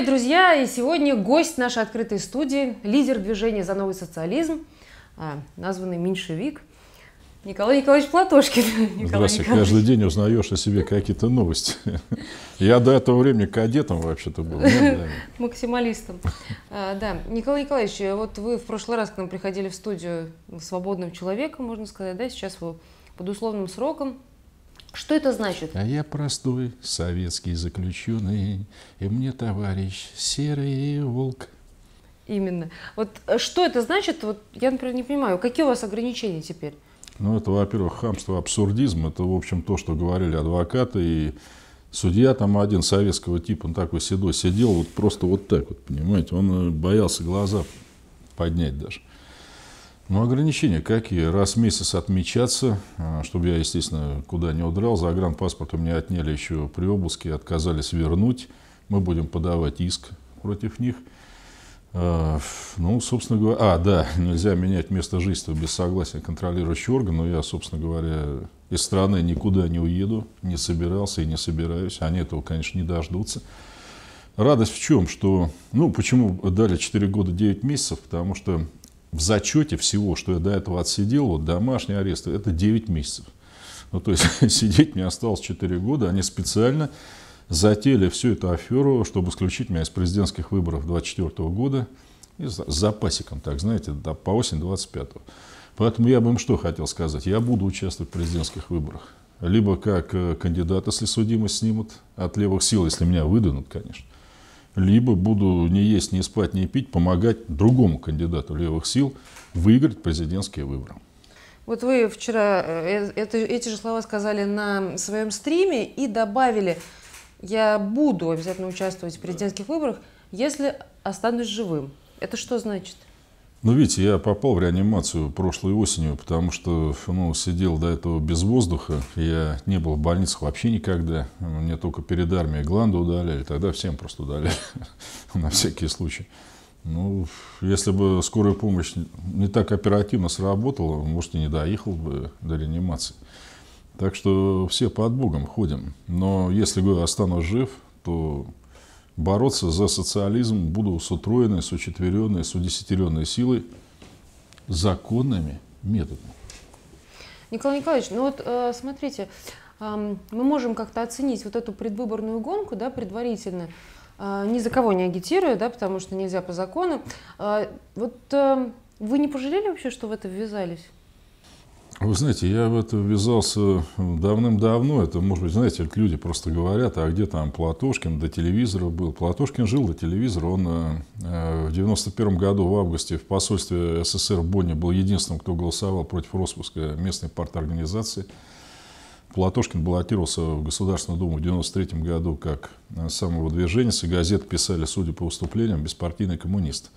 Привет, друзья! И сегодня гость нашей открытой студии, лидер движения «За новый социализм», а, названный меньшевик, Николай Николаевич Платошкин. Николай Здравствуйте. Николаевич. Каждый день узнаешь о себе какие-то новости. Я до этого времени кадетом вообще-то был. Максималистом. А, да. Николай Николаевич, вот вы в прошлый раз к нам приходили в студию свободным человеком, можно сказать, да? Сейчас вы под условным сроком что это значит? А я простой советский заключенный, и мне товарищ серый волк. Именно. Вот э, что это значит? Вот я, например, не понимаю, какие у вас ограничения теперь? Ну, это, во-первых, хамство, абсурдизм. Это, в общем, то, что говорили адвокаты. И судья там один советского типа, он такой седой, сидел вот просто вот так вот, понимаете. Он э, боялся глаза поднять даже. Ну, ограничения какие? Раз в месяц отмечаться, а, чтобы я, естественно, куда не удрал. Загранпаспорт у меня отняли еще при обыске, отказались вернуть. Мы будем подавать иск против них. А, ну, собственно говоря, а, да, нельзя менять место жительства без согласия контролирующего органа, но я, собственно говоря, из страны никуда не уеду, не собирался и не собираюсь. Они этого, конечно, не дождутся. Радость в чем? Что, ну, почему дали 4 года 9 месяцев? Потому что в зачете всего, что я до этого отсидел, вот домашний арест, это 9 месяцев. Ну, то есть сидеть мне осталось 4 года. Они специально затеяли всю эту аферу, чтобы исключить меня из президентских выборов 24 года. И с запасиком, так знаете, по осень 25 -го. Поэтому я бы им что хотел сказать. Я буду участвовать в президентских выборах. Либо как э, кандидат, если судимость снимут от левых сил, если меня выдвинут, конечно либо буду не есть, не спать, не пить, помогать другому кандидату левых сил выиграть президентские выборы. Вот вы вчера э, э, это, эти же слова сказали на своем стриме и добавили, я буду обязательно участвовать в президентских выборах, если останусь живым. Это что значит? Ну, видите, я попал в реанимацию прошлой осенью, потому что ну, сидел до этого без воздуха. Я не был в больницах вообще никогда. Мне только перед армией гланды удаляли. Тогда всем просто удаляли, на всякий случай. Ну, если бы скорая помощь не так оперативно сработала, может, и не доехал бы до реанимации. Так что все под Богом ходим. Но если бы останусь жив, то бороться за социализм буду с утроенной, с учетверенной, с удесятеренной силой законными методами. Николай Николаевич, ну вот э, смотрите, мы можем как-то оценить вот эту предвыборную гонку, да, предварительно, э, ни за кого не агитируя, да, потому что нельзя по закону. Э, вот вы не пожалели вообще, что в это ввязались? Вы знаете, я в это ввязался давным-давно. Это, может быть, знаете, люди просто говорят, а где там Платошкин до телевизора был. Платошкин жил до телевизора. Он э, в 91 году в августе в посольстве СССР в Бонне был единственным, кто голосовал против распуска местной парторганизации. Платошкин баллотировался в Государственную Думу в 93 году как самого движения. И газеты писали, судя по выступлениям, беспартийный коммунист.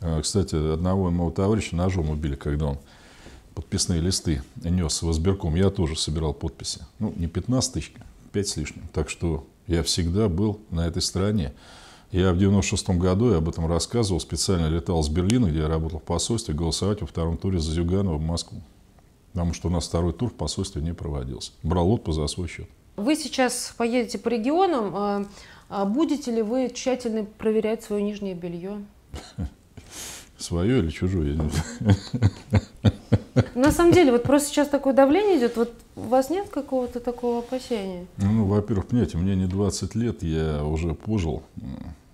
Э, кстати, одного моего товарища ножом убили, когда он подписные листы нес в избирком, я тоже собирал подписи. Ну, не 15 тысяч, 5 с лишним. Так что я всегда был на этой стороне. Я в 96 году, я об этом рассказывал, специально летал с Берлина, где я работал в посольстве, голосовать во втором туре за Зюганова в Москву. Потому что у нас второй тур в посольстве не проводился. Брал отпуск за свой счет. Вы сейчас поедете по регионам. А, а будете ли вы тщательно проверять свое нижнее белье? Свое или чужое? На самом деле, вот просто сейчас такое давление идет, вот у вас нет какого-то такого опасения? Ну, во-первых, понимаете, мне не 20 лет, я уже пожил.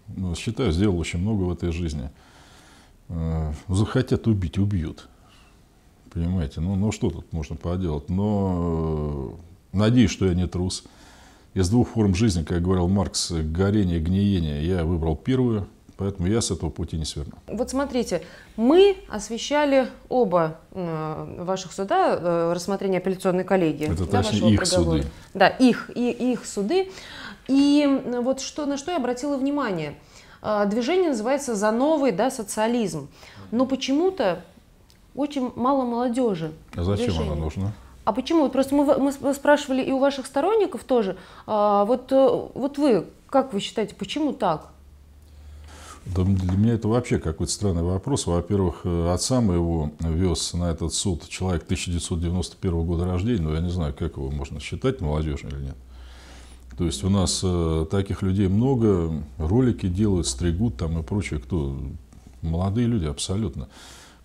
Ну, считаю, сделал очень много в этой жизни. Э, захотят убить, убьют. Понимаете, ну, ну что тут можно поделать? Но э, надеюсь, что я не трус. Из двух форм жизни, как говорил Маркс, горение и гниение, я выбрал первую – Поэтому я с этого пути не сверну. Вот смотрите, мы освещали оба э, ваших суда, э, рассмотрение апелляционной коллегии. Это да, точнее их приговора. суды. Да, их, и, их суды. И вот что, на что я обратила внимание. Э, движение называется «За новый да, социализм». Но почему-то очень мало молодежи. А зачем движение. оно нужно? А почему? Просто мы, мы спрашивали и у ваших сторонников тоже. А, вот, вот вы, как вы считаете, почему так? Да для меня это вообще какой-то странный вопрос. Во-первых, э, отца моего вез на этот суд человек 1991 года рождения, но я не знаю, как его можно считать, молодежью или нет. То есть у нас э, таких людей много, ролики делают, стригут там и прочее. Кто? Молодые люди абсолютно.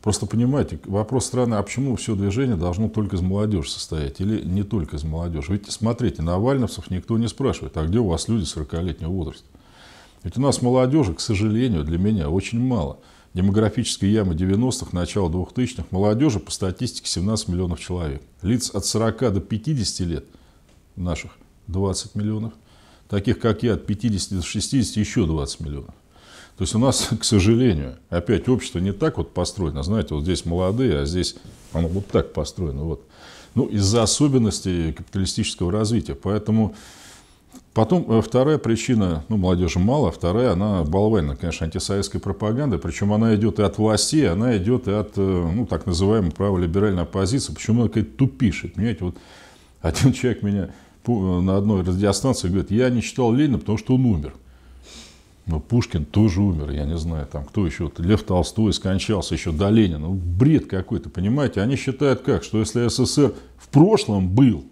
Просто понимаете, вопрос страны, а почему все движение должно только из молодежи состоять? Или не только из молодежи? Ведь смотрите, Навальновцев никто не спрашивает, а где у вас люди 40-летнего возраста? Ведь у нас молодежи, к сожалению, для меня очень мало. Демографической ямы 90-х, начала 2000-х, молодежи по статистике 17 миллионов человек. Лиц от 40 до 50 лет наших 20 миллионов. Таких, как я, от 50 до 60 еще 20 миллионов. То есть у нас, к сожалению, опять общество не так вот построено. Знаете, вот здесь молодые, а здесь оно вот так построено. Вот. Ну, из-за особенностей капиталистического развития. Поэтому Потом э, вторая причина, ну, молодежи мало, вторая, она болванна, конечно, антисоветской пропаганды, причем она идет и от власти, она идет и от, э, ну, так называемой праволиберальной оппозиции, почему она какая-то тупишет, понимаете, вот один человек меня на одной радиостанции говорит, я не читал Ленина, потому что он умер. Но Пушкин тоже умер, я не знаю, там кто еще, Лев Толстой скончался еще до Ленина. Ну, бред какой-то, понимаете? Они считают как, что если СССР в прошлом был,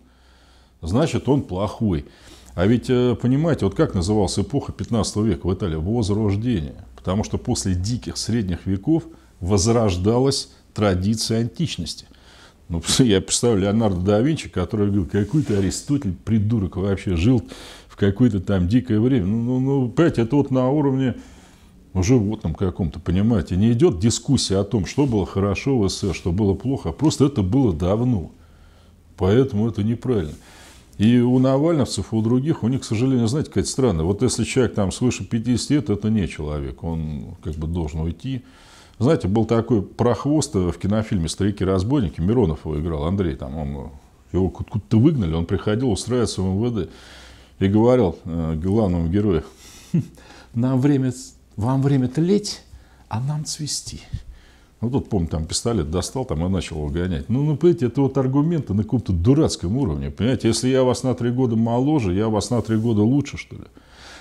значит он плохой. А ведь, э, понимаете, вот как называлась эпоха 15 века в Италии? Возрождение. Потому что после диких средних веков возрождалась традиция античности. Ну, я представляю Леонардо да Винчи, который говорил, какой-то Аристотель, придурок вообще, жил в какое-то там дикое время. Ну, ну, ну, понимаете, это вот на уровне ну, животном каком-то, понимаете. Не идет дискуссия о том, что было хорошо в СССР, что было плохо, а просто это было давно. Поэтому это неправильно. И у навальновцев, у других, у них, к сожалению, знаете, какая-то странная. Вот если человек там свыше 50 лет, это не человек, он как бы должен уйти. Знаете, был такой прохвост в кинофильме «Старики-разбойники», Миронов его играл, Андрей, там он, его куда-то выгнали, он приходил устраиваться в МВД и говорил э, главному герою, «Хм, нам время, вам время тлеть, а нам цвести. Ну, тут, помню, там пистолет достал там и начал его гонять. Ну, ну, понимаете, это вот аргументы на каком-то дурацком уровне. Понимаете, если я вас на три года моложе, я вас на три года лучше, что ли?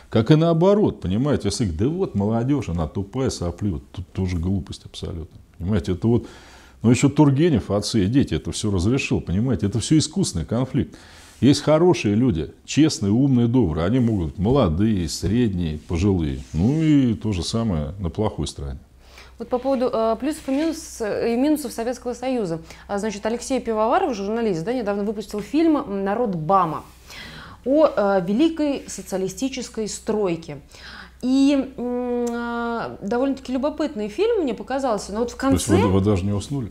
Как и наоборот, понимаете, если да вот молодежь, она тупая, соплет, тут тоже глупость абсолютно. Понимаете, это вот, ну еще Тургенев, отцы и дети, это все разрешил, понимаете, это все искусственный конфликт. Есть хорошие люди, честные, умные, добрые, они могут молодые, средние, пожилые. Ну и то же самое на плохой стороне. Вот по поводу э, плюсов и, минус, и минусов Советского Союза. А, значит, Алексей Пивоваров, журналист, да, недавно выпустил фильм «Народ Бама» о э, великой социалистической стройке. И э, довольно-таки любопытный фильм мне показался. Но вот в конце... То есть вы, вы даже не уснули?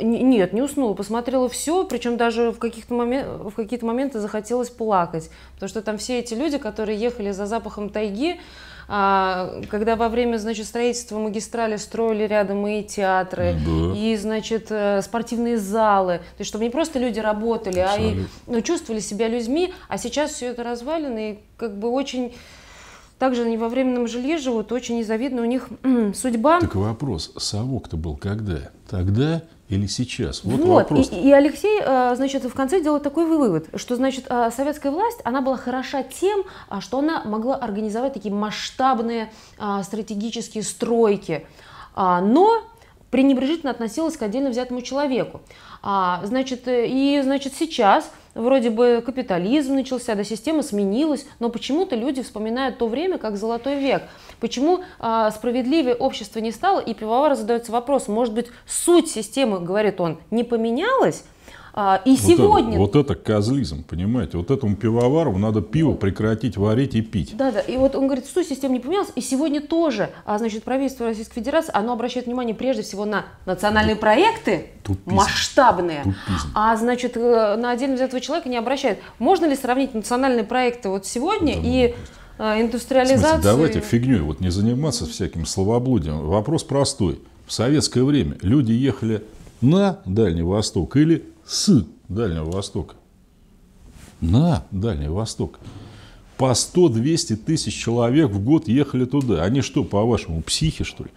Нет, не уснула, посмотрела все, причем даже в, каких-то момент, в какие-то моменты захотелось плакать, потому что там все эти люди, которые ехали за запахом тайги, когда во время, значит, строительства магистрали строили рядом и театры, да. и, значит, э, спортивные залы, то есть чтобы не просто люди работали, Абсолютно. а и ну, чувствовали себя людьми, а сейчас все это развалено и как бы очень также они во временном жилье живут, очень незавидна у них судьба. Так вопрос, совок-то был когда? Тогда или сейчас? Вот, вот вопрос. И, и Алексей, э, значит, в конце делает такой вывод, что, значит, э, советская власть, она была хороша тем, а, что она могла организовать такие масштабные а, стратегические стройки, а, но пренебрежительно относилась к отдельно взятому человеку. Значит, э, и, значит, сейчас вроде бы капитализм начался, да, система сменилась, но почему-то люди вспоминают то время как золотой век. Почему а, справедливее общество не стало? И Пивовар задается вопрос, может быть, суть системы, говорит он, не поменялась? А, и вот сегодня... Это, вот это козлизм, понимаете? Вот этому пивовару надо пиво прекратить варить и пить. Да, да. И вот он говорит, суть системы не поменялась. И сегодня тоже, а, значит, правительство Российской Федерации, оно обращает внимание прежде всего на национальные Туп... проекты Тупизм. масштабные. Тупизм. А, значит, э, на отдельно взятого человека не обращает. Можно ли сравнить национальные проекты вот сегодня да, и а, индустриализацию? Смысле, давайте фигней вот не заниматься всяким словоблудием. Вопрос простой. В советское время люди ехали на Дальний Восток или с Дальнего Востока. На Дальний Восток. По 100-200 тысяч человек в год ехали туда. Они что, по-вашему, психи, что ли?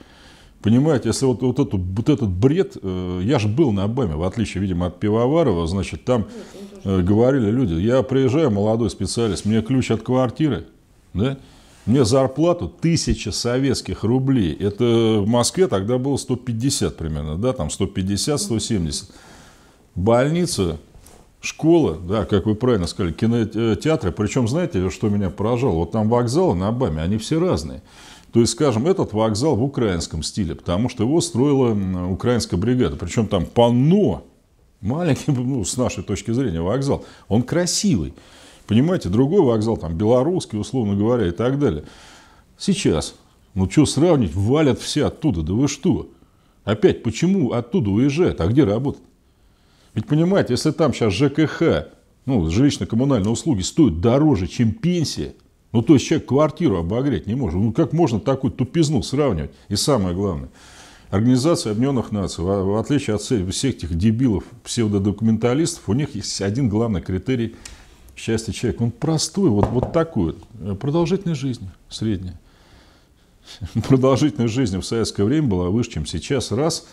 Понимаете, если вот, вот, эту, вот этот бред, э, я же был на Обаме, в отличие, видимо, от Пивоварова, значит, там э, говорили люди, я приезжаю, молодой специалист, мне ключ от квартиры, да, мне зарплату тысяча советских рублей. Это в Москве тогда было 150 примерно, да, там 150-170. Больница школа, да, как вы правильно сказали, кинотеатры. Причем, знаете, что меня поражало? Вот там вокзалы на Обаме, они все разные. То есть, скажем, этот вокзал в украинском стиле, потому что его строила украинская бригада. Причем там полно, маленький, ну, с нашей точки зрения, вокзал. Он красивый. Понимаете, другой вокзал, там, белорусский, условно говоря, и так далее. Сейчас, ну, что сравнить, валят все оттуда, да вы что? Опять, почему оттуда уезжают, а где работать? Ведь понимаете, если там сейчас ЖКХ, ну, жилищно-коммунальные услуги стоят дороже, чем пенсия, ну, то есть человек квартиру обогреть не может. Ну, как можно такую тупизну сравнивать? И самое главное, Организация Объединенных Наций, в отличие от всех этих дебилов, псевдодокументалистов, у них есть один главный критерий счастья человека. Он простой, вот, вот такой. Продолжительность жизни средняя. Продолжительность жизни в советское время была выше, чем сейчас. Раз.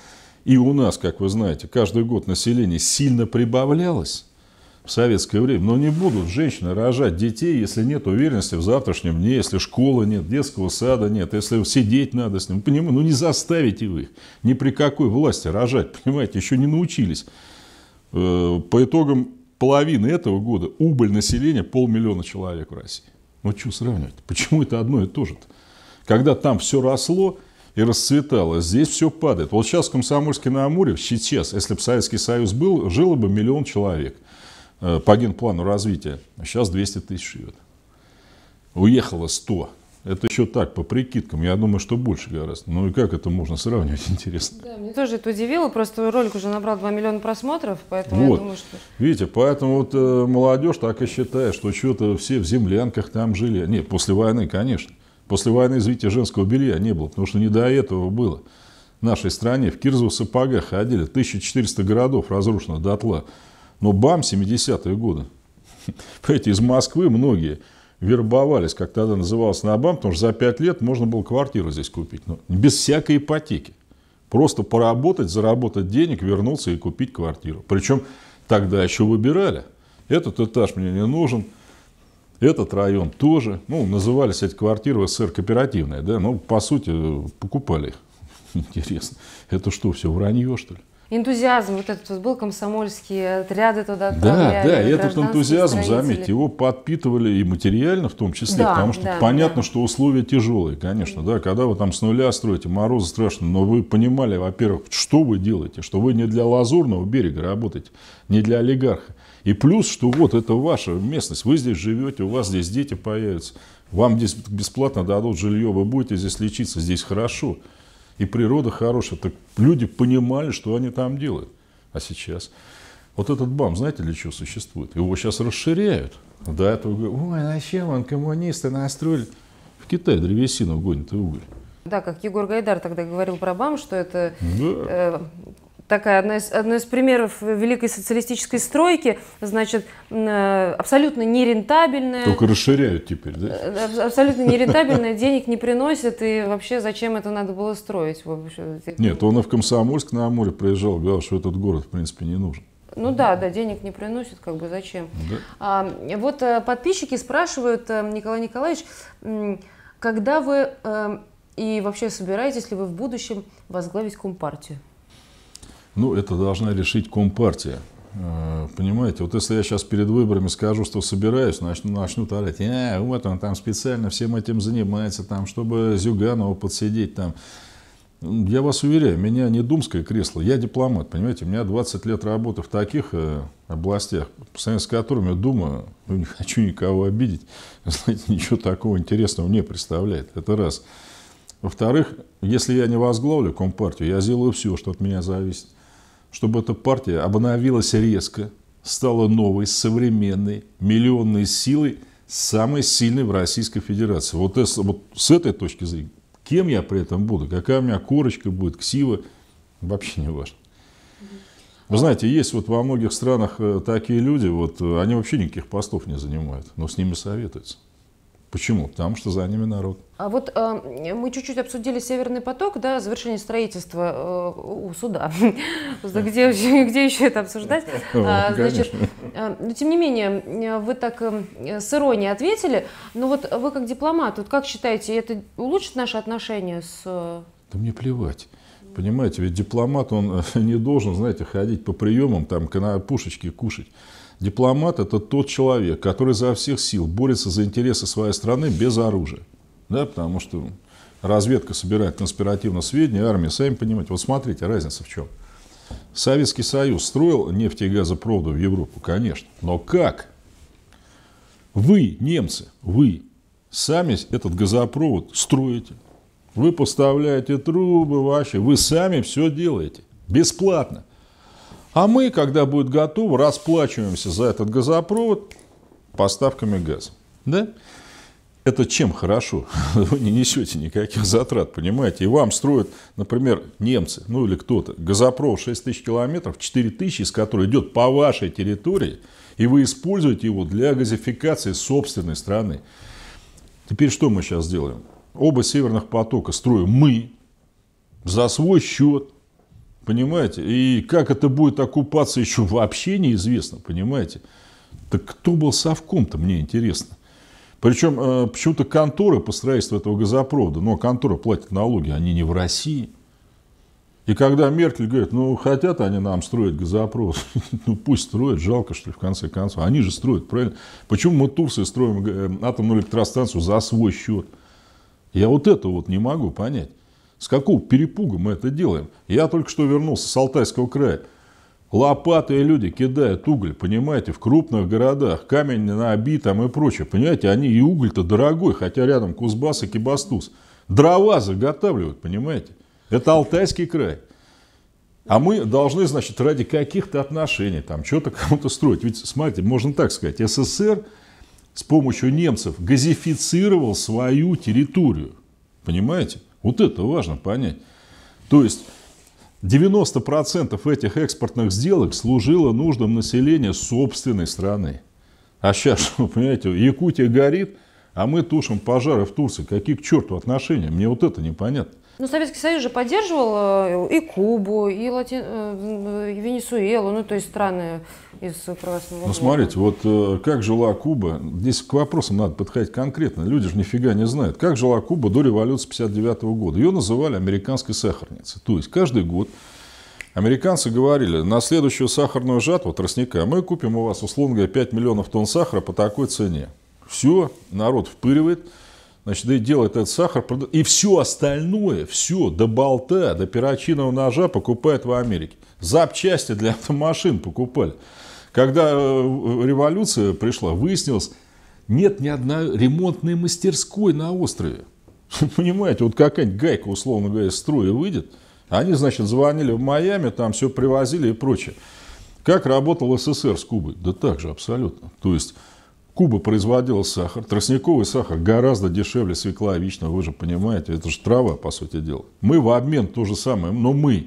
И у нас, как вы знаете, каждый год население сильно прибавлялось в советское время. Но не будут женщины рожать детей, если нет уверенности в завтрашнем дне, если школы нет, детского сада нет, если сидеть надо с ним. Понимаете, ну не заставите вы их ни при какой власти рожать, понимаете, еще не научились. Э, по итогам половины этого года убыль населения полмиллиона человек в России. Ну что сравнивать? Почему это одно и то же-то? Когда там все росло, и расцветало. Здесь все падает. Вот сейчас в Комсомольске на Амуре, сейчас, если бы Советский Союз был, жило бы миллион человек. Э, по генплану развития. А сейчас 200 тысяч живет. Уехало 100. Это еще так, по прикидкам. Я думаю, что больше гораздо. Ну и как это можно сравнивать, интересно? Да, мне тоже это удивило. Просто ролик уже набрал 2 миллиона просмотров, поэтому вот. я думаю, что... Видите, поэтому вот э, молодежь так и считает, что что-то все в землянках там жили. Нет, после войны, конечно. После войны, извините, женского белья не было, потому что не до этого было. В нашей стране в Кирзовых сапогах ходили 1400 городов разрушено дотла. Но БАМ 70-е годы. Понимаете, из Москвы многие вербовались, как тогда назывался на БАМ, потому что за 5 лет можно было квартиру здесь купить. Но без всякой ипотеки. Просто поработать, заработать денег, вернуться и купить квартиру. Причем тогда еще выбирали. Этот этаж мне не нужен, этот район тоже. Ну, назывались эти квартиры СССР кооперативные, да, ну, по сути, покупали их. Интересно. Это что, все вранье, что ли? энтузиазм вот этот вот был комсомольские отряды туда Да, да, и этот энтузиазм, заметьте, его подпитывали и материально в том числе, да, потому что да, понятно, да. что условия тяжелые, конечно, да, когда вы там с нуля строите, морозы страшно, но вы понимали, во-первых, что вы делаете, что вы не для лазурного берега работаете, не для олигарха. И плюс, что вот это ваша местность, вы здесь живете, у вас здесь дети появятся, вам здесь бесплатно дадут жилье, вы будете здесь лечиться, здесь хорошо и природа хорошая. Так люди понимали, что они там делают. А сейчас? Вот этот БАМ, знаете, для чего существует? Его сейчас расширяют. До этого говорят, ой, зачем он, коммунисты настроили. В Китае древесину гонит и уголь. Да, как Егор Гайдар тогда говорил про БАМ, что это да. э, такая одна из, одна из примеров великой социалистической стройки, значит, э, абсолютно нерентабельная. Только расширяют теперь, да? Э, абсолютно нерентабельная, денег не приносит, и вообще зачем это надо было строить? Нет, он и в Комсомольск на Амуре приезжал, говорил, что этот город, в принципе, не нужен. Ну да, да, денег не приносит, как бы зачем. Да. А, вот э, подписчики спрашивают, Николай Николаевич, когда вы и вообще собираетесь ли вы в будущем возглавить Компартию? Ну, это должна решить Компартия. Э, понимаете, вот если я сейчас перед выборами скажу, что собираюсь, начну, начнут орать, э, вот он там специально всем этим занимается, там, чтобы Зюганова подсидеть там. Я вас уверяю, меня не думское кресло, я дипломат, понимаете, у меня 20 лет работы в таких э, областях, по сравнению с которыми я думаю, ну, не хочу никого обидеть, знаете, ничего такого интересного не представляет, это раз. Во-вторых, если я не возглавлю Компартию, я сделаю все, что от меня зависит чтобы эта партия обновилась резко, стала новой, современной, миллионной силой, самой сильной в Российской Федерации. Вот, это, вот с этой точки зрения, кем я при этом буду, какая у меня корочка будет, ксива, вообще не важно. Вы знаете, есть вот во многих странах э, такие люди, вот э, они вообще никаких постов не занимают, но с ними советуются. Почему? Потому что за ними народ. А вот э, мы чуть-чуть обсудили Северный поток, да, завершение строительства э, у суда. где, где еще это обсуждать? А, значит, э, но тем не менее, вы так э, с иронией ответили. Но вот вы как дипломат, вот как считаете, это улучшит наши отношения с... Э, да мне плевать. Понимаете, ведь дипломат, он не должен, знаете, ходить по приемам, там, пушечки кушать. Дипломат – это тот человек, который за всех сил борется за интересы своей страны без оружия. Да, потому что разведка собирает конспиративно сведения, армия, сами понимаете. Вот смотрите, разница в чем. Советский Союз строил нефть и газопроводы в Европу, конечно. Но как? Вы, немцы, вы сами этот газопровод строите. Вы поставляете трубы ваши, вы сами все делаете. Бесплатно. А мы, когда будет готово, расплачиваемся за этот газопровод поставками газа. Да? Это чем хорошо? Вы не несете никаких затрат, понимаете? И вам строят, например, немцы, ну или кто-то, газопровод 6 тысяч километров, 4 тысячи, из которых идет по вашей территории, и вы используете его для газификации собственной страны. Теперь что мы сейчас делаем? Оба северных потока строим мы за свой счет, Понимаете? И как это будет оккупаться, еще вообще неизвестно, понимаете? Так кто был совком-то, мне интересно. Причем э, почему-то конторы по строительству этого газопровода, но конторы платят налоги, они не в России. И когда Меркель говорит, ну хотят они нам строить газопровод, ну пусть строят, жалко что ли в конце концов. Они же строят, правильно? Почему мы Турции строим э, атомную электростанцию за свой счет? Я вот это вот не могу понять. С какого перепуга мы это делаем? Я только что вернулся с Алтайского края. Лопатые люди кидают уголь, понимаете, в крупных городах, камень на оби там и прочее. Понимаете, они и уголь-то дорогой, хотя рядом Кузбасс и Кибастуз. Дрова заготавливают, понимаете. Это Алтайский край. А мы должны, значит, ради каких-то отношений, там, что-то кому-то строить. Ведь, смотрите, можно так сказать, СССР с помощью немцев газифицировал свою территорию. Понимаете? Вот это важно понять. То есть 90% этих экспортных сделок служило нуждам населения собственной страны. А сейчас, вы понимаете, Якутия горит, а мы тушим пожары в Турции. Какие к черту отношения? Мне вот это непонятно. Ну, Советский Союз же поддерживал э, и Кубу, и, Лати... Э, и Венесуэлу, ну, то есть страны из Красного Ну, смотрите, вот э, как жила Куба, здесь к вопросам надо подходить конкретно, люди же нифига не знают. Как жила Куба до революции 59 года? Ее называли американской сахарницей. То есть каждый год Американцы говорили, на следующую сахарную жатву тростника мы купим у вас, условно говоря, 5 миллионов тонн сахара по такой цене. Все, народ впыривает, значит, и делает этот сахар, и все остальное, все, до болта, до перочинного ножа покупает в Америке. Запчасти для автомашин покупали. Когда э, революция пришла, выяснилось, нет ни одной ремонтной мастерской на острове. Понимаете, вот какая-нибудь гайка, условно говоря, из строя выйдет, они, значит, звонили в Майами, там все привозили и прочее. Как работал СССР с Кубой? Да так же абсолютно. То есть Куба производила сахар. Тростниковый сахар гораздо дешевле свекловичного, вы же понимаете. Это же трава, по сути дела. Мы в обмен то же самое, но мы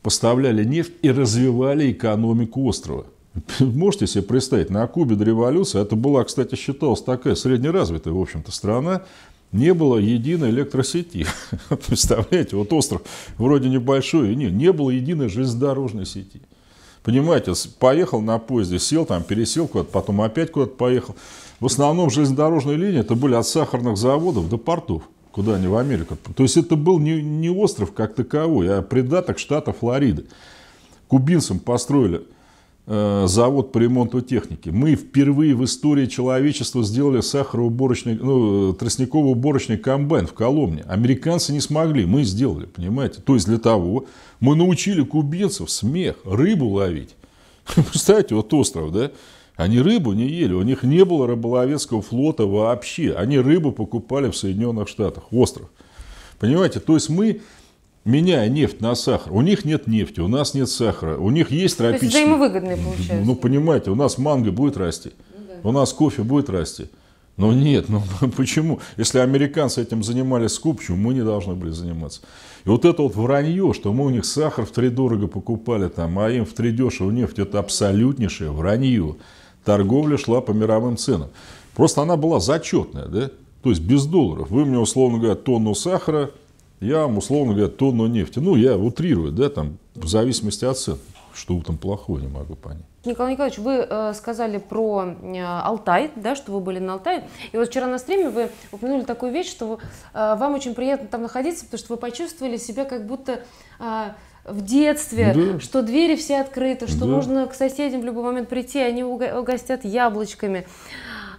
поставляли нефть и развивали экономику острова. Можете себе представить, на Кубе до революции, это была, кстати, считалась такая среднеразвитая, в общем-то, страна, не было единой электросети. Представляете, вот остров вроде небольшой, не, не было единой железнодорожной сети. Понимаете, поехал на поезде, сел там, пересел куда-то, потом опять куда-то поехал. В основном железнодорожные линии это были от сахарных заводов до портов, куда они в Америку. То есть это был не, не остров как таковой, а придаток штата Флориды. Кубинцам построили завод по ремонту техники. Мы впервые в истории человечества сделали сахароуборочный, ну, тростниково-уборочный комбайн в Коломне. Американцы не смогли, мы сделали, понимаете? То есть для того мы научили кубинцев смех, рыбу ловить. Представляете, вот остров, да? Они рыбу не ели, у них не было рыболовецкого флота вообще. Они рыбу покупали в Соединенных Штатах, остров. Понимаете, то есть мы меняя нефть на сахар. У них нет нефти, у нас нет сахара. У них есть тропические... То есть взаимовыгодные получается. Ну, понимаете, у нас манго будет расти, ну, у нас кофе будет расти. Но нет, ну почему? Если американцы этим занимались скупчу, мы не должны были заниматься. И вот это вот вранье, что мы у них сахар в три дорого покупали, там, а им в три дешево нефть, это абсолютнейшее вранье. Торговля шла по мировым ценам. Просто она была зачетная, да? То есть без долларов. Вы мне, условно говоря, тонну сахара – я вам, условно говоря, тонну нефти. Ну, я утрирую, да, там, в зависимости от цен. Что там плохого, не могу понять. Николай Николаевич, вы э, сказали про э, Алтай, да, что вы были на Алтае. И вот вчера на стриме вы упомянули такую вещь, что э, вам очень приятно там находиться, потому что вы почувствовали себя как будто... В детстве, да. что двери все открыты, что да. можно к соседям в любой момент прийти, они угостят яблочками.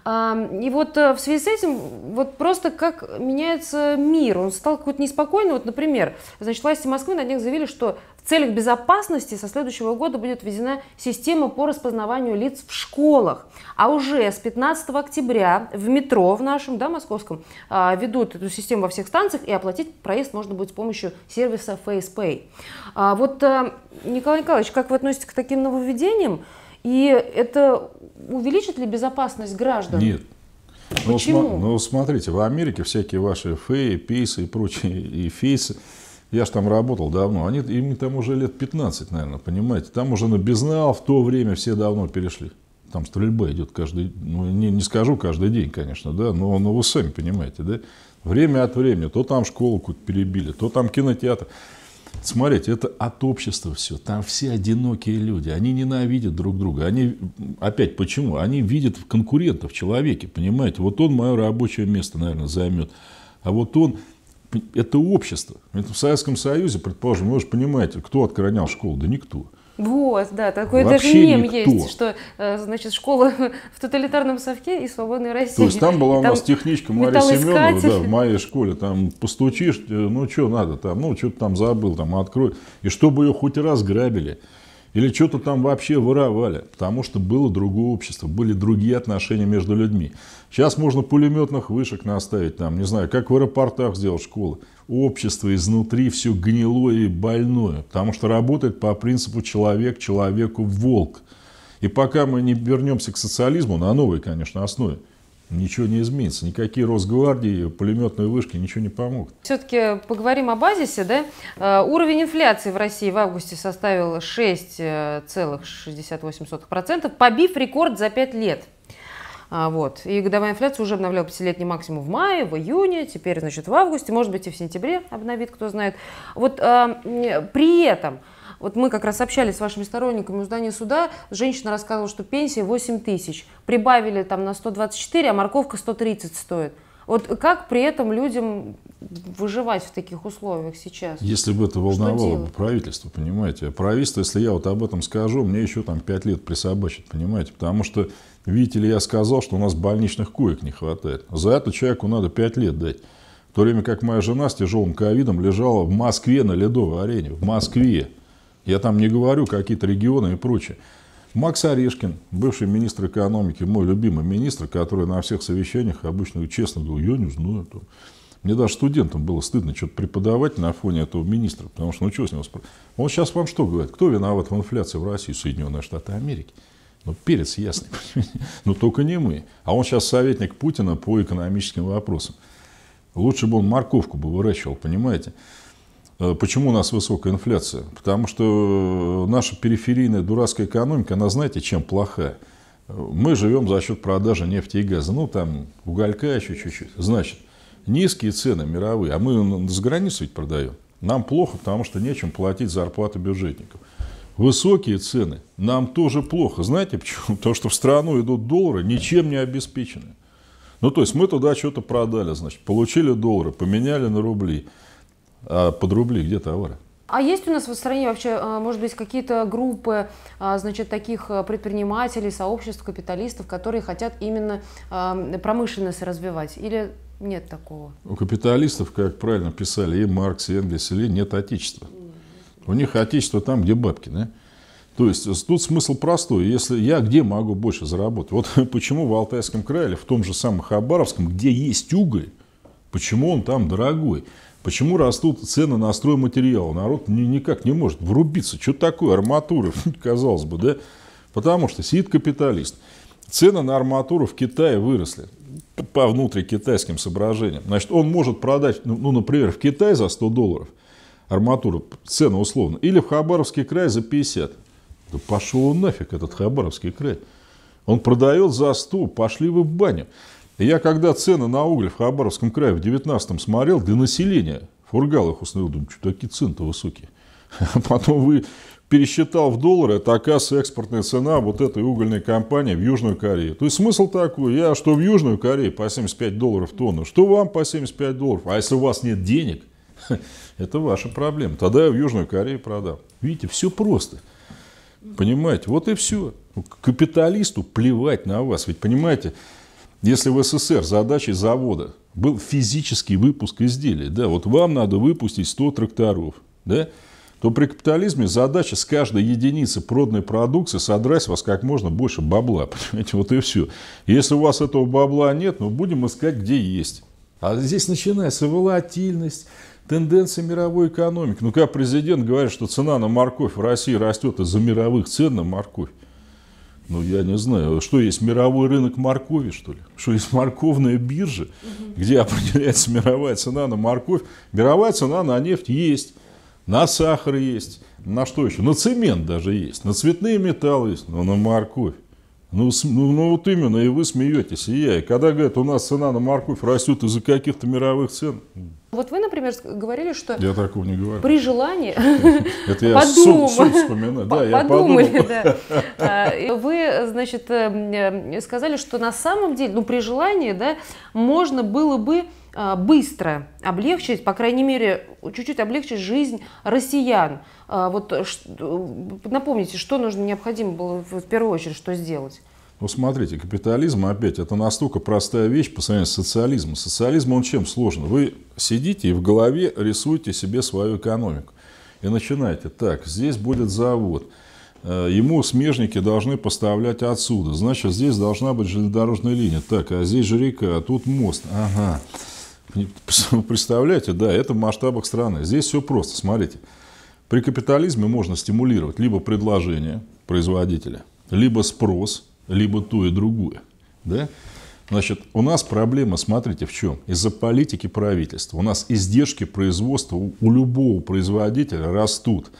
И вот э, в связи с этим, вот просто как меняется мир, он стал какой-то неспокойный. Вот, например, значит, власти Москвы на днях заявили, что в целях безопасности со следующего года будет введена система по распознаванию лиц в школах. А уже с 15 октября в метро в нашем, да, московском, а, ведут эту систему во всех станциях, и оплатить проезд можно будет с помощью сервиса FacePay. А вот, э, Николай Николаевич, как вы относитесь к таким нововведениям? И это увеличит ли безопасность граждан? Нет. Ну, Почему? Ну, смотрите, в Америке всякие ваши феи, пейсы и прочие, и фейсы, я же там работал давно, они, им там уже лет 15, наверное, понимаете. Там уже на безнал в то время все давно перешли. Там стрельба идет каждый, ну, не, не скажу каждый день, конечно, да, но, но вы сами понимаете, да. Время от времени, то там школу какую-то перебили, то там кинотеатр. Смотрите, это от общества все. Там все одинокие люди. Они ненавидят друг друга. Они, опять, почему? Они видят конкурента в человеке, понимаете? Вот он мое рабочее место, наверное, займет. А вот он, это общество. Это в Советском Союзе, предположим, вы же понимаете, кто отгранял школу? Да никто. Вот, да, такой Вообще даже мем никто. есть, что, э, значит, школа в тоталитарном совке и свободной России. То есть там была у нас техничка Мария Семенова, да, в моей школе, там постучишь, э, ну что надо там, ну что-то там забыл, там открой. И чтобы ее хоть раз грабили, или что-то там вообще воровали, потому что было другое общество, были другие отношения между людьми. Сейчас можно пулеметных вышек наставить, там, не знаю, как в аэропортах сделать школы общество изнутри все гнилое и больное, потому что работает по принципу человек человеку волк. И пока мы не вернемся к социализму, на новой, конечно, основе, ничего не изменится. Никакие Росгвардии, пулеметные вышки ничего не помогут. Все-таки поговорим о базисе. Да? Э, уровень инфляции в России в августе составил 6,68%, побив рекорд за 5 лет. А, вот. И годовая инфляция уже обновляла пятилетний максимум в мае, в июне, теперь, значит, в августе, может быть, и в сентябре обновит, кто знает. Вот а, при этом, вот мы как раз общались с вашими сторонниками у здания суда, женщина рассказывала, что пенсия 8 тысяч, прибавили там на 124, а морковка 130 стоит. Вот как при этом людям выживать в таких условиях сейчас? Если бы это волновало бы правительство, понимаете. Правительство, если я вот об этом скажу, мне еще там 5 лет присобачит, понимаете. Потому что Видите ли, я сказал, что у нас больничных коек не хватает. За это человеку надо 5 лет дать. В то время как моя жена с тяжелым ковидом лежала в Москве на ледовой арене. В Москве. Я там не говорю какие-то регионы и прочее. Макс Орешкин, бывший министр экономики, мой любимый министр, который на всех совещаниях обычно честно говорил, я не знаю. Мне даже студентам было стыдно что-то преподавать на фоне этого министра, потому что ну что с него спрашивать. Он сейчас вам что говорит? Кто виноват в инфляции в России? Соединенные Штаты Америки. Ну, перец ясный, но только не мы. А он сейчас советник Путина по экономическим вопросам. Лучше бы он морковку бы выращивал, понимаете? Э, почему у нас высокая инфляция? Потому что наша периферийная дурацкая экономика, она знаете, чем плохая? Мы живем за счет продажи нефти и газа. Ну, там, уголька еще чуть-чуть. Значит, низкие цены мировые, а мы за границу ведь продаем. Нам плохо, потому что нечем платить зарплаты бюджетников высокие цены, нам тоже плохо. Знаете почему? Потому что в страну идут доллары, ничем не обеспеченные. Ну, то есть мы туда что-то продали, значит, получили доллары, поменяли на рубли. А под рубли где товары? А есть у нас в стране вообще, а, может быть, какие-то группы, а, значит, таких а, предпринимателей, сообществ, капиталистов, которые хотят именно промышленность развивать? Или нет такого? У капиталистов, как правильно писали и Маркс, и Энгельс, или нет отечества. У них отечество там, где бабки, да? То есть тут смысл простой. Если я где могу больше заработать? Вот почему в Алтайском крае или в том же самом Хабаровском, где есть уголь, почему он там дорогой? Почему растут цены на стройматериалы? Народ никак не может врубиться. Что такое арматура, казалось бы, да? Потому что сидит капиталист. Цены на арматуру в Китае выросли по внутрикитайским соображениям. Значит, он может продать, ну, ну например, в Китае за 100 долларов – арматуру, цену условно, или в Хабаровский край за 50. Да пошел он нафиг, этот Хабаровский край. Он продает за 100, пошли вы в баню. Я когда цены на уголь в Хабаровском крае в 19-м смотрел, для населения, фургал их установил, думаю, что такие цены-то высокие. Потом вы пересчитал в доллары, это оказывается экспортная цена вот этой угольной компании в Южную Корею. То есть смысл такой, я что в Южную Корею по 75 долларов тонну, что вам по 75 долларов. А если у вас нет денег – Это ваша проблема. Тогда я в Южную Корею продам. Видите, все просто. Понимаете, вот и все. Капиталисту плевать на вас. Ведь понимаете, если в СССР задачей завода был физический выпуск изделий, да, вот вам надо выпустить 100 тракторов, да, то при капитализме задача с каждой единицы проданной продукции содрать с вас как можно больше бабла. Понимаете, вот и все. Если у вас этого бабла нет, ну будем искать, где есть. А здесь начинается волатильность, тенденция мировой экономики. Ну, как президент говорит, что цена на морковь в России растет из-за мировых цен на морковь. Ну, я не знаю, что есть мировой рынок моркови, что ли? Что есть морковная биржа, угу. где определяется мировая цена на морковь. Мировая цена на нефть есть, на сахар есть, на что еще? На цемент даже есть, на цветные металлы есть, но на морковь. Ну, ну, ну вот именно, и вы смеетесь, и я. И когда говорят, у нас цена на морковь растет из-за каких-то мировых цен. Вот вы, например, говорили, что я такого не говорю. при желании Это я суд, суд вспоминаю. Да, я подумали, да. А, вы, значит, э, сказали, что на самом деле, ну, при желании, да, можно было бы а, быстро облегчить, по крайней мере, чуть-чуть облегчить жизнь россиян. А, вот напомните, что нужно, необходимо было в первую очередь, что сделать? Ну, смотрите, капитализм, опять, это настолько простая вещь по сравнению с социализмом. Социализм, он чем сложен? Вы сидите и в голове рисуете себе свою экономику. И начинаете, так, здесь будет завод, э, ему смежники должны поставлять отсюда, значит, здесь должна быть железнодорожная линия. Так, а здесь же река, а тут мост. Ага. Представляете, да, это в масштабах страны. Здесь все просто, смотрите. При капитализме можно стимулировать либо предложение производителя, либо спрос – либо то и другое. Да? Значит, у нас проблема, смотрите, в чем? Из-за политики правительства. У нас издержки производства у, любого производителя растут.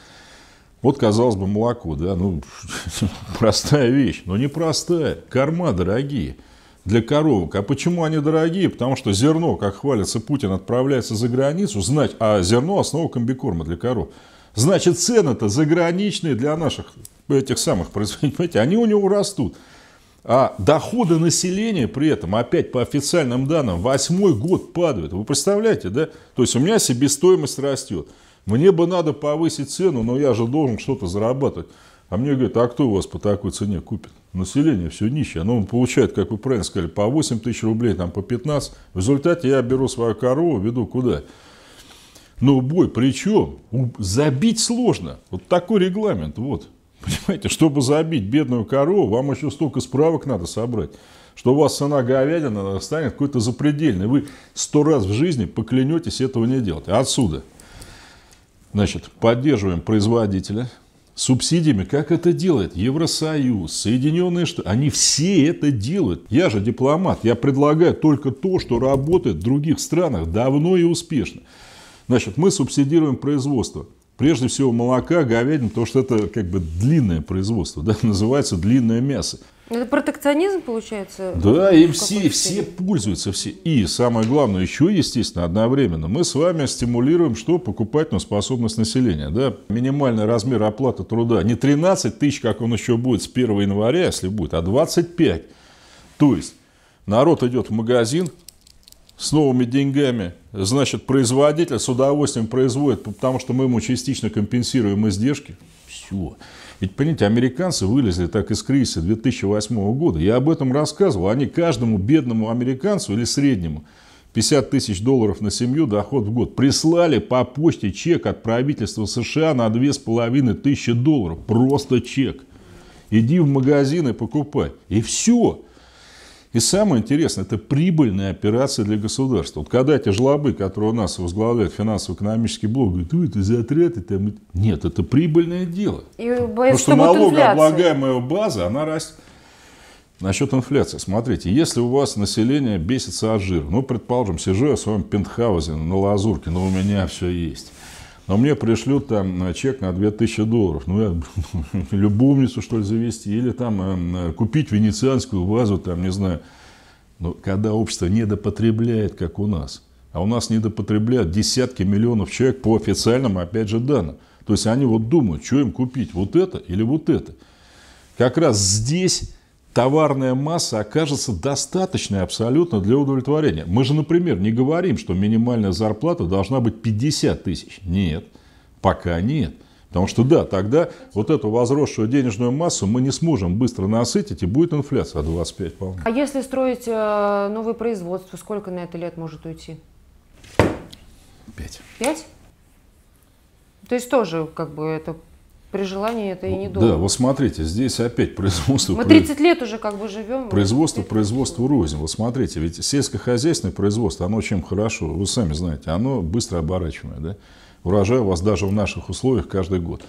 Вот, казалось бы, молоко, да, ну, простая вещь, но непростая. Корма дорогие для коровок. А почему они дорогие? Потому что зерно, как хвалится Путин, отправляется за границу, знать, а зерно основа комбикорма для коров. Значит, цены-то заграничные для наших этих самых производителей, они у него растут. А доходы населения при этом, опять по официальным данным, восьмой год падают. Вы представляете, да? То есть у меня себестоимость растет. Мне бы надо повысить цену, но я же должен что-то зарабатывать. А мне говорят, а кто у вас по такой цене купит? Население все нищее. Оно получает, как вы правильно сказали, по 8 тысяч рублей, там по 15. В результате я беру свою корову, веду куда? Ну, бой, причем забить сложно. Вот такой регламент, вот. Понимаете, чтобы забить бедную корову, вам еще столько справок надо собрать, что у вас цена говядины станет какой-то запредельной. Вы сто раз в жизни поклянетесь этого не делать. Отсюда, значит, поддерживаем производителя субсидиями. Как это делает Евросоюз, Соединенные Штаты? Они все это делают. Я же дипломат, я предлагаю только то, что работает в других странах давно и успешно. Значит, мы субсидируем производство – Прежде всего молока, говядины, потому что это как бы длинное производство, да, называется длинное мясо. Это протекционизм получается? Да, и все, все пользуются, все. И самое главное, еще, естественно, одновременно, мы с вами стимулируем что? Покупательную способность населения. Да? Минимальный размер оплаты труда не 13 тысяч, как он еще будет с 1 января, если будет, а 25. То есть народ идет в магазин, с новыми деньгами, значит, производитель с удовольствием производит, потому что мы ему частично компенсируем издержки. Все. Ведь, понимаете, американцы вылезли так из кризиса 2008 года. Я об этом рассказывал. Они каждому бедному американцу или среднему 50 тысяч долларов на семью доход в год прислали по почте чек от правительства США на 2500 долларов. Просто чек. Иди в магазин и покупай. И все. И самое интересное, это прибыльная операция для государства. Вот когда эти жлобы, которые у нас возглавляют финансово-экономический блок, говорят, ну это затраты, там... нет, это прибыльное дело. И Потому что налогооблагаемая база, она растет. Насчет инфляции. Смотрите, если у вас население бесится от жира, ну, предположим, сижу я в своем пентхаузе на Лазурке, но у меня все есть. Но мне пришлют там чек на 2000 долларов. Ну, я любовницу, что ли, завести, или там э, купить венецианскую вазу, там, не знаю. Но когда общество недопотребляет, как у нас, а у нас недопотребляют десятки миллионов человек по официальным, опять же, данным. То есть они вот думают, что им купить, вот это или вот это. Как раз здесь товарная масса окажется достаточной абсолютно для удовлетворения. Мы же, например, не говорим, что минимальная зарплата должна быть 50 тысяч. Нет, пока нет. Потому что да, тогда вот эту возросшую денежную массу мы не сможем быстро насытить, и будет инфляция 25 вполне. А если строить э, новое производство, сколько на это лет может уйти? Пять. Пять? То есть тоже как бы это при желании это и не долго. Да, вот смотрите, здесь опять производство... Мы 30 лет уже как бы живем. Производство, производство рознь. Вот смотрите, ведь сельскохозяйственное производство, оно чем хорошо? Вы сами знаете, оно быстро оборачиваемое, да? Урожай у вас даже в наших условиях каждый год.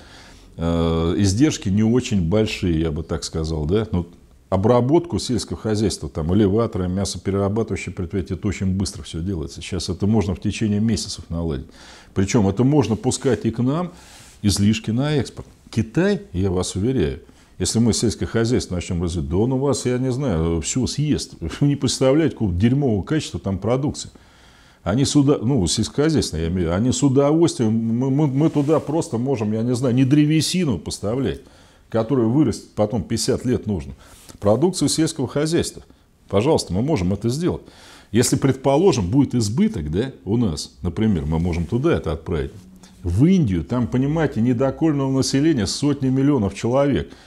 Э, издержки не очень большие, я бы так сказал. Да? Ну, обработку сельского хозяйства, там, элеваторы, мясоперерабатывающие предприятия, это очень быстро все делается. Сейчас это можно в течение месяцев наладить. Причем это можно пускать и к нам, излишки на экспорт. Китай, я вас уверяю, если мы сельское хозяйство начнем развивать, да он у вас, я не знаю, все съест. Вы не представляете, какого дерьмового качества там продукции. Они сюда, ну, сельскохозяйственные, я имею в виду, они с удовольствием, мы, мы, мы туда просто можем, я не знаю, не древесину поставлять, которая вырастет потом 50 лет нужно. Продукцию сельского хозяйства. Пожалуйста, мы можем это сделать. Если, предположим, будет избыток да, у нас, например, мы можем туда это отправить. В Индию, там, понимаете, недокольного населения сотни миллионов человек –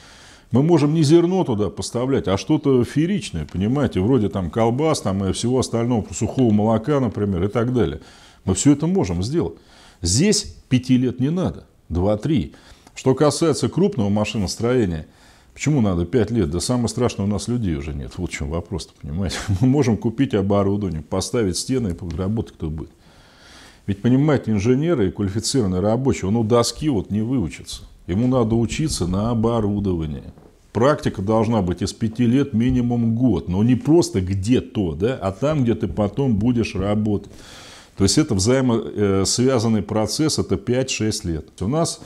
мы можем не зерно туда поставлять, а что-то феричное, понимаете, вроде там колбас там, и всего остального, сухого молока, например, и так далее. Мы все это можем сделать. Здесь пяти лет не надо, два-три. Что касается крупного машиностроения, почему надо пять лет? Да самое страшное, у нас людей уже нет. Вот в чем вопрос понимаете. Мы можем купить оборудование, поставить стены и работать кто будет. Ведь, понимаете, инженеры и квалифицированные рабочие, он у доски вот не выучится. Ему надо учиться на оборудование. Практика должна быть из пяти лет минимум год, но не просто где-то, да, а там, где ты потом будешь работать. То есть это взаимосвязанный процесс, это 5-6 лет. У нас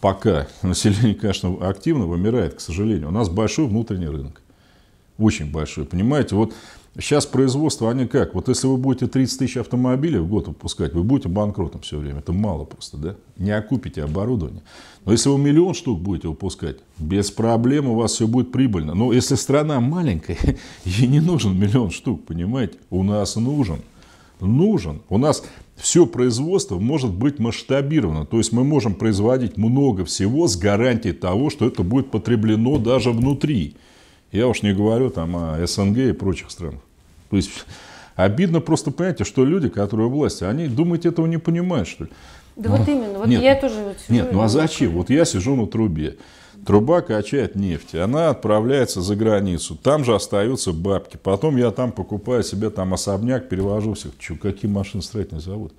пока население, конечно, активно вымирает, к сожалению. У нас большой внутренний рынок. Очень большой. Понимаете, вот Сейчас производство, они как? Вот если вы будете 30 тысяч автомобилей в год выпускать, вы будете банкротом все время. Это мало просто, да? Не окупите оборудование. Но если вы миллион штук будете выпускать, без проблем у вас все будет прибыльно. Но если страна маленькая, ей не нужен миллион штук, понимаете? У нас нужен. Нужен. У нас все производство может быть масштабировано. То есть мы можем производить много всего с гарантией того, что это будет потреблено даже внутри. Я уж не говорю там о СНГ и прочих странах. То есть обидно просто, понимаете, что люди, которые у власти, они, думаете, этого не понимают, что ли? Да ну, вот именно, вот нет, я тоже вот сижу Нет, ну а зачем? Вот я сижу на трубе, труба качает нефть, она отправляется за границу, там же остаются бабки, потом я там покупаю себе там особняк, перевожу всех. Че, какие машины строительный завод?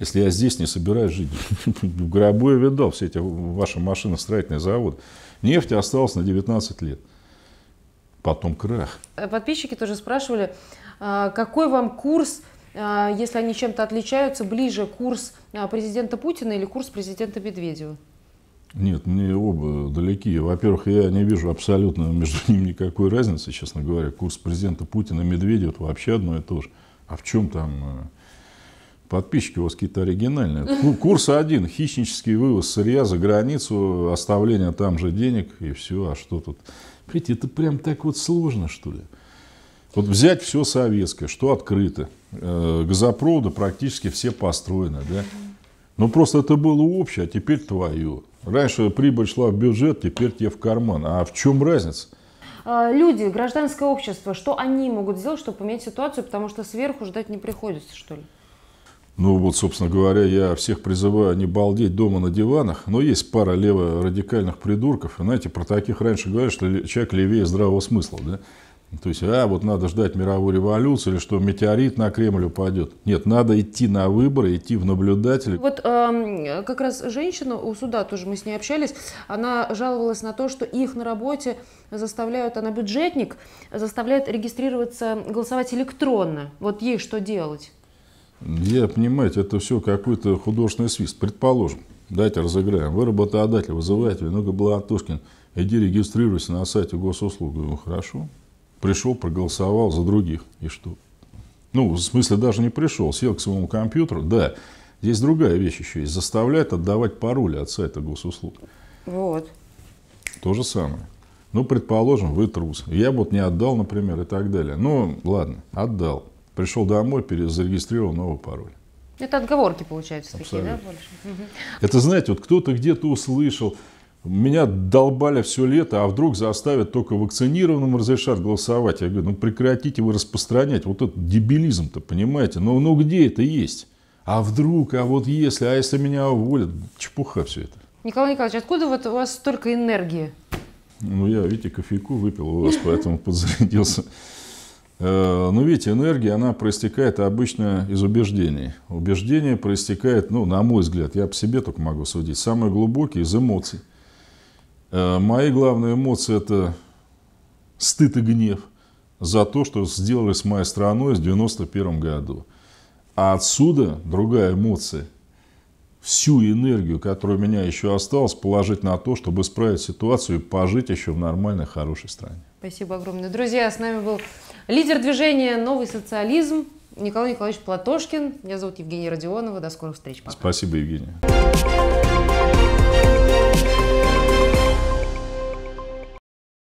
Если я здесь не собираюсь жить, в гробу я видал все эти ваши машины строительный завод. Нефти осталось на 19 лет потом крах. Э, подписчики тоже спрашивали, а, какой вам курс, а, если они чем-то отличаются, ближе курс а, президента Путина или курс президента Медведева? Нет, мне оба далеки. Во-первых, я не вижу абсолютно между ними никакой разницы, честно говоря. Курс президента Путина и Медведева это вообще одно и то же. А в чем там э, подписчики у вас какие-то оригинальные? Курс один. Хищнический вывоз сырья за границу, оставление там же денег и все. А что тут? Видите, это прям так вот сложно, что ли. Вот взять все советское, что открыто. Э, газопроводы практически все построены, да. Но просто это было общее, а теперь твое. Раньше прибыль шла в бюджет, теперь тебе в карман. А в чем разница? А, люди, гражданское общество, что они могут сделать, чтобы поменять ситуацию, потому что сверху ждать не приходится, что ли? Ну вот, собственно говоря, я всех призываю не балдеть дома на диванах, но есть пара лево-радикальных придурков. Знаете, про таких раньше говорят, что человек левее здравого смысла. Да? То есть, а вот надо ждать мировой революции, или что метеорит на Кремль упадет. Нет, надо идти на выборы, идти в наблюдатели. Вот э, как раз женщина у суда, тоже мы с ней общались, она жаловалась на то, что их на работе заставляют, она бюджетник, заставляет регистрироваться, голосовать электронно. Вот ей что делать? Я, понимаете, это все какой-то художественный свист. Предположим, давайте разыграем. Вы работодатель, вызываете Винога Блатушкин, иди регистрируйся на сайте госуслуг. Ну, хорошо. Пришел, проголосовал за других. И что? Ну, в смысле, даже не пришел, сел к своему компьютеру. Да, здесь другая вещь еще есть. Заставляет отдавать пароли от сайта госуслуг. Вот. То же самое. Ну, предположим, вы трус. Я бы вот не отдал, например, и так далее. Ну, ладно, отдал. Пришел домой, зарегистрировал новый пароль. Это отговорки, получается, Абсолютно. такие, да, больше? Это, знаете, вот кто-то где-то услышал, меня долбали все лето, а вдруг заставят только вакцинированным разрешать голосовать. Я говорю, ну прекратите вы распространять вот этот дебилизм-то, понимаете? Ну, ну где это есть? А вдруг, а вот если, а если меня уволят? Чепуха все это. Николай Николаевич, откуда вот у вас столько энергии? Ну, я, видите, кофейку выпил у вас, поэтому подзарядился. Э, ну, видите, энергия, она проистекает обычно из убеждений. Убеждение проистекает, ну, на мой взгляд, я по себе только могу судить, самые глубокие из эмоций. Э, мои главные эмоции – это стыд и гнев за то, что сделали с моей страной в 91 году. А отсюда другая эмоция – всю энергию, которая у меня еще осталась, положить на то, чтобы исправить ситуацию и пожить еще в нормальной, хорошей стране. Спасибо огромное. Друзья, с нами был лидер движения «Новый социализм» Николай Николаевич Платошкин. Меня зовут Евгения Родионова. До скорых встреч. Пока. Спасибо, Евгения.